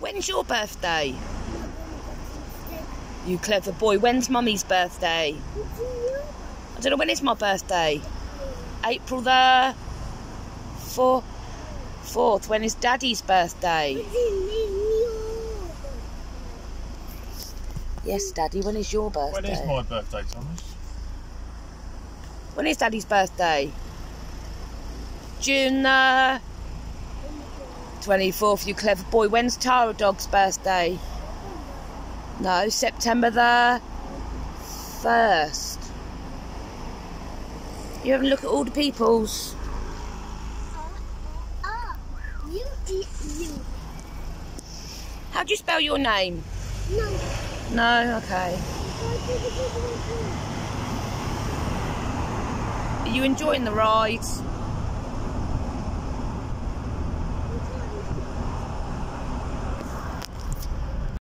When's your birthday? You clever boy. When's mummy's birthday? I don't know when is my birthday. April the four, fourth. When is daddy's birthday? Yes, daddy. When is your birthday? When is my birthday, Thomas? When is daddy's birthday? June the 24th, you clever boy. When's Tara Dog's birthday? No, September the 1st. You have a look at all the peoples. How do you spell your name? No. No, okay. Are you enjoying the rides?